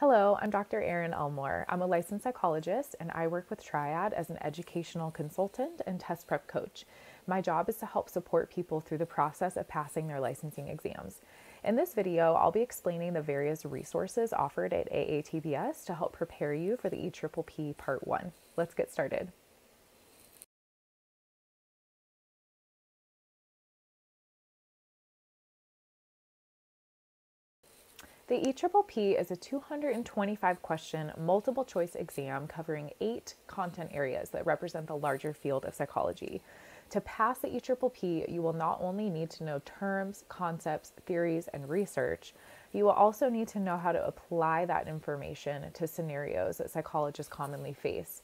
Hello, I'm Dr. Erin Elmore. I'm a licensed psychologist and I work with Triad as an educational consultant and test prep coach. My job is to help support people through the process of passing their licensing exams. In this video, I'll be explaining the various resources offered at AATBS to help prepare you for the EPPP Part 1. Let's get started. The EPPP is a 225 question multiple choice exam covering eight content areas that represent the larger field of psychology. To pass the EPPP, you will not only need to know terms, concepts, theories, and research, you will also need to know how to apply that information to scenarios that psychologists commonly face.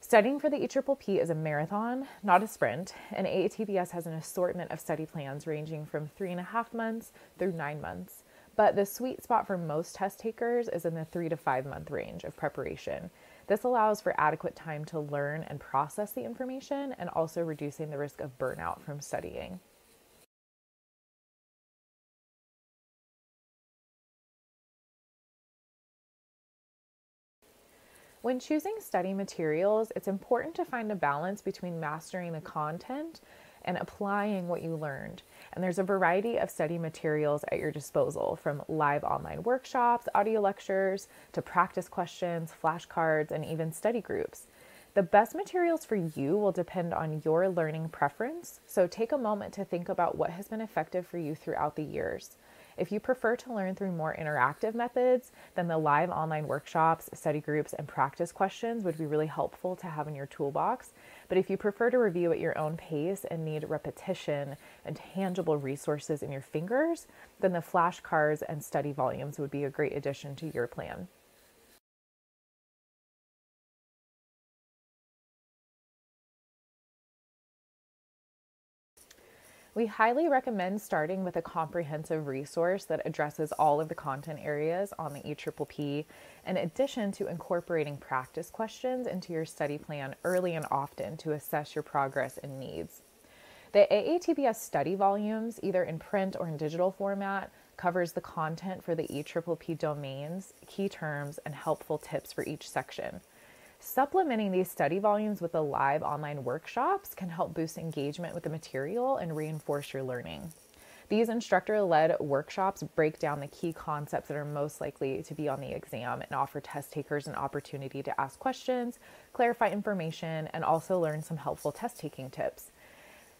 Studying for the EPPP is a marathon, not a sprint, and AATBS has an assortment of study plans ranging from three and a half months through nine months. But the sweet spot for most test takers is in the three to five month range of preparation. This allows for adequate time to learn and process the information and also reducing the risk of burnout from studying. When choosing study materials, it's important to find a balance between mastering the content and applying what you learned. And there's a variety of study materials at your disposal from live online workshops, audio lectures, to practice questions, flashcards, and even study groups. The best materials for you will depend on your learning preference, so take a moment to think about what has been effective for you throughout the years. If you prefer to learn through more interactive methods, then the live online workshops, study groups, and practice questions would be really helpful to have in your toolbox. But if you prefer to review at your own pace and need repetition and tangible resources in your fingers, then the flashcards and study volumes would be a great addition to your plan. We highly recommend starting with a comprehensive resource that addresses all of the content areas on the EPPP, in addition to incorporating practice questions into your study plan early and often to assess your progress and needs. The AATBS study volumes, either in print or in digital format, covers the content for the EPPP domains, key terms, and helpful tips for each section. Supplementing these study volumes with the live online workshops can help boost engagement with the material and reinforce your learning. These instructor led workshops break down the key concepts that are most likely to be on the exam and offer test takers an opportunity to ask questions, clarify information, and also learn some helpful test taking tips.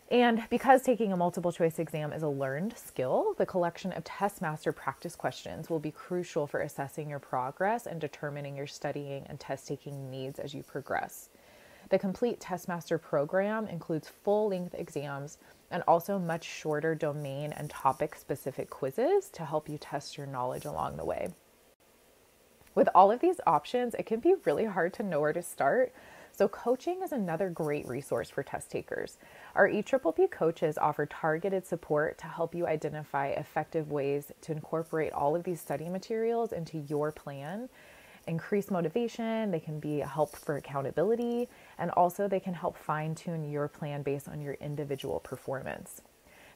And because taking a multiple choice exam is a learned skill, the collection of Testmaster practice questions will be crucial for assessing your progress and determining your studying and test taking needs as you progress. The complete Testmaster program includes full length exams and also much shorter domain and topic specific quizzes to help you test your knowledge along the way. With all of these options, it can be really hard to know where to start, so, coaching is another great resource for test takers. Our EPPP coaches offer targeted support to help you identify effective ways to incorporate all of these study materials into your plan. Increase motivation, they can be a help for accountability, and also they can help fine tune your plan based on your individual performance.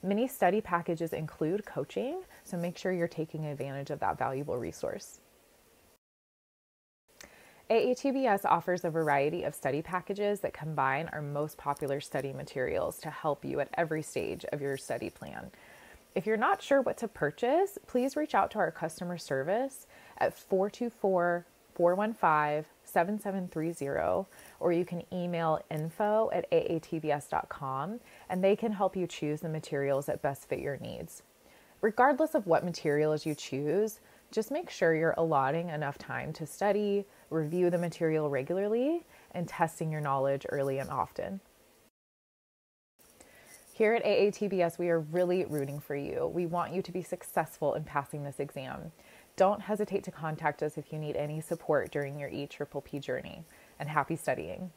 Many study packages include coaching, so make sure you're taking advantage of that valuable resource. AATBS offers a variety of study packages that combine our most popular study materials to help you at every stage of your study plan. If you're not sure what to purchase, please reach out to our customer service at 424 415 7730, or you can email info at aatbs.com and they can help you choose the materials that best fit your needs. Regardless of what materials you choose, just make sure you're allotting enough time to study, review the material regularly, and testing your knowledge early and often. Here at AATBS, we are really rooting for you. We want you to be successful in passing this exam. Don't hesitate to contact us if you need any support during your EPPP journey, and happy studying.